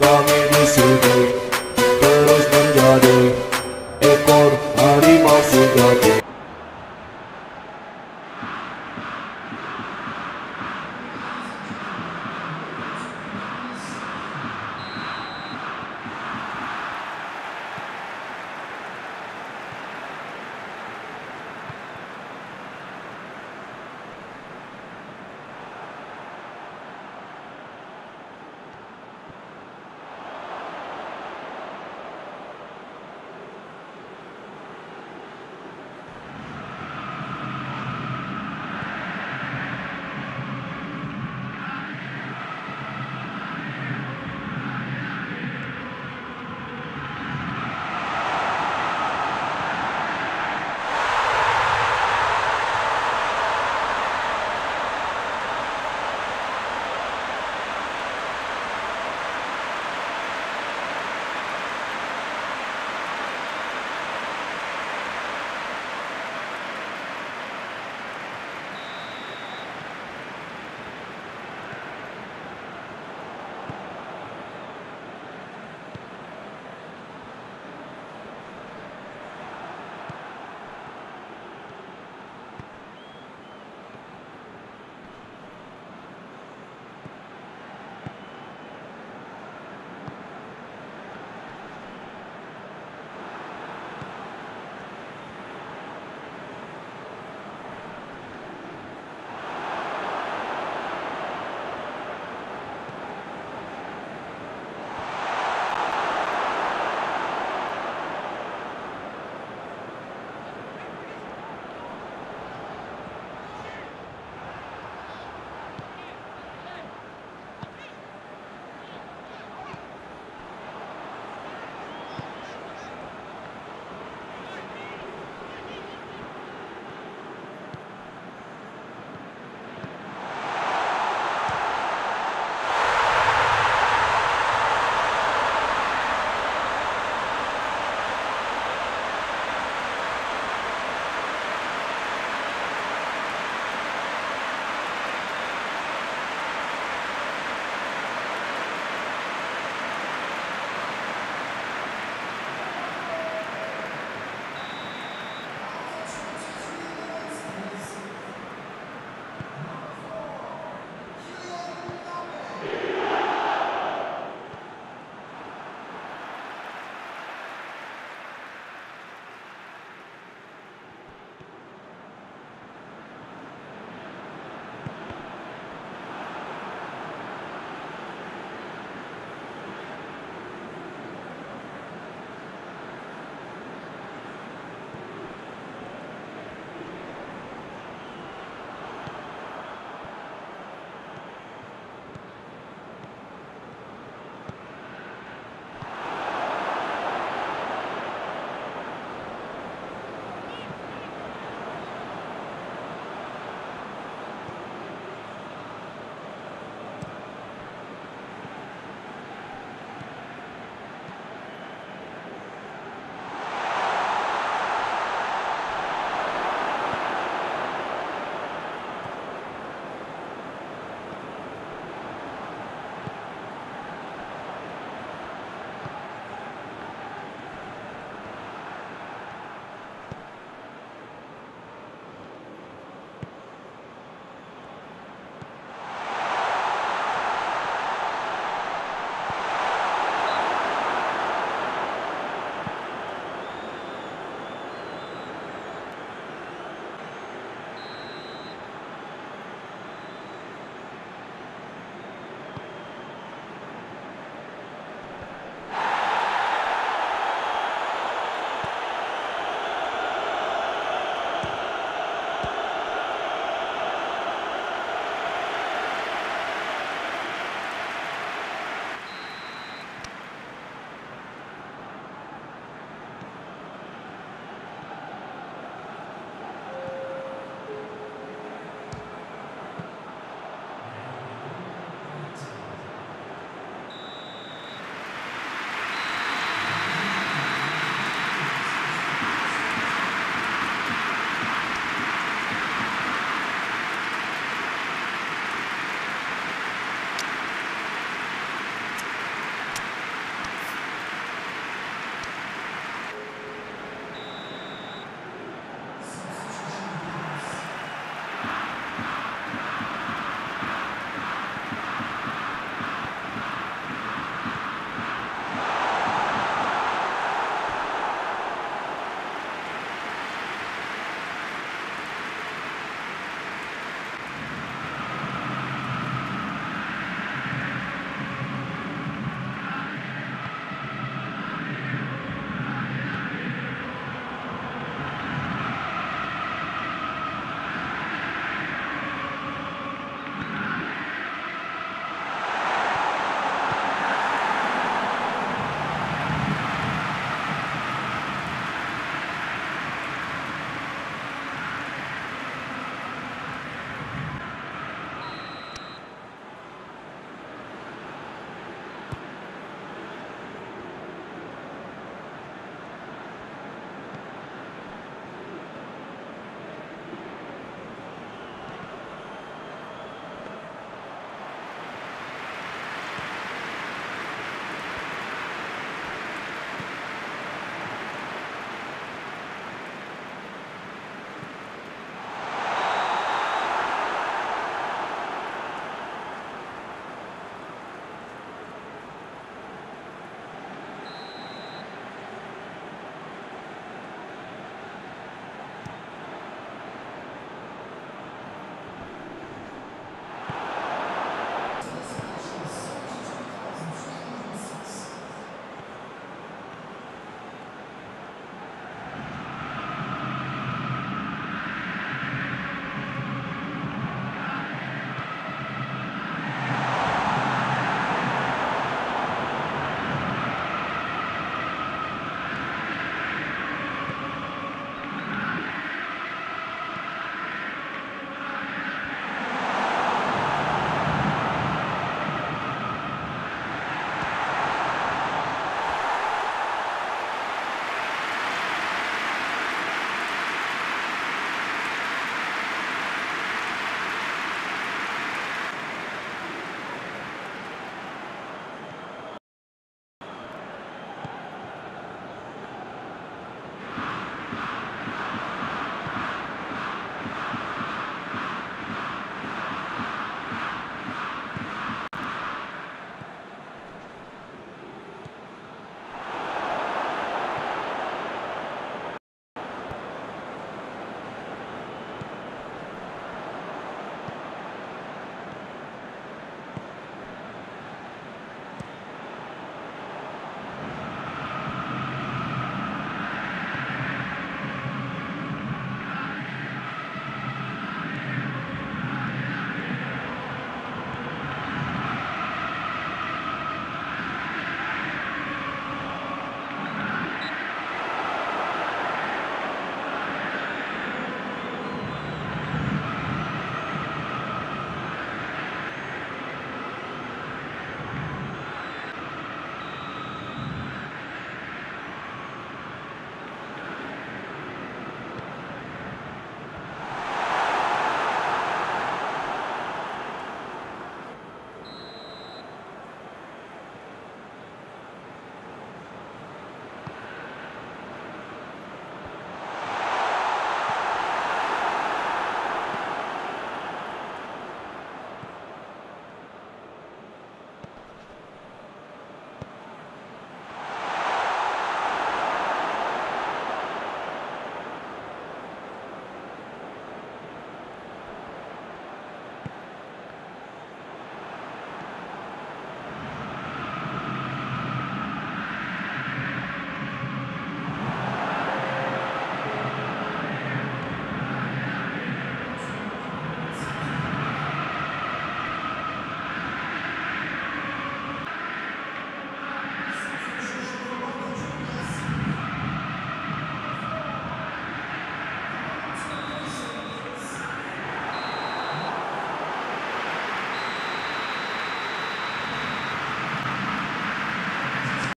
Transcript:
Come